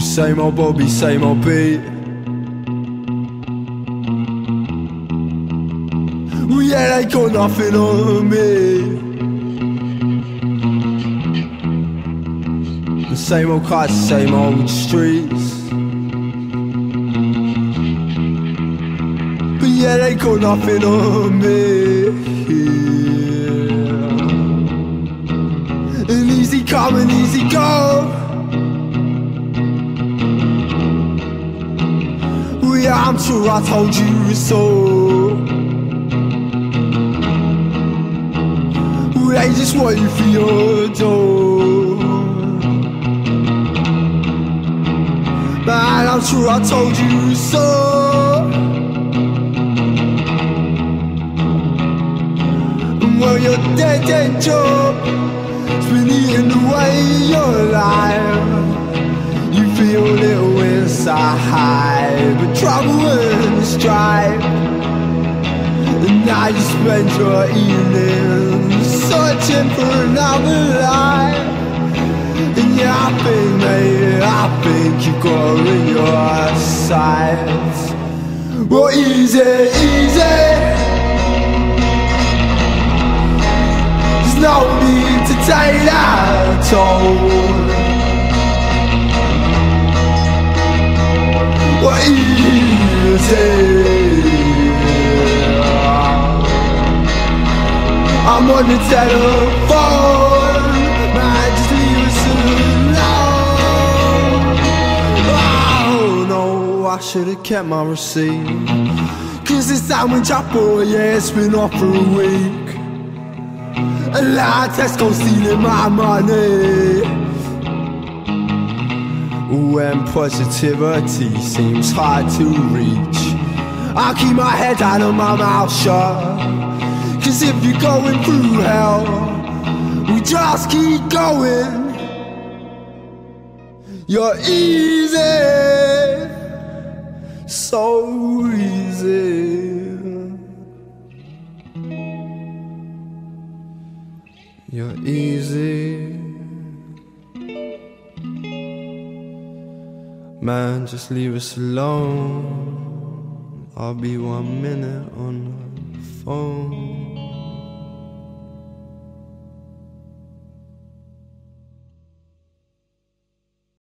same old Bobby, same old beat. Well, yeah, they got nothing on me. The same old cars, same old streets. But yeah, they got nothing on me. And easy come and easy go. I'm sure I told you so. They just want for your door. Man, I'm sure I told you so. Well, your dead end job has been eating away your life. Strife. And now you spend your evenings searching for another life. And yeah, I think, mate, I think you got her in your sights. Well, easy, easy. There's no need to take that toll. Well, I'm on the telephone. Man, just leave us alone. Oh no, I should've kept my receipt. Cause this sandwich I bought, yeah, it's been off for a week. A lot of Tesco stealing my money. When positivity seems hard to reach, I keep my head down and my mouth shut. If you're going through hell, we just keep going. You're easy, so easy. You're easy. Man, just leave us alone. I'll be one minute on the phone.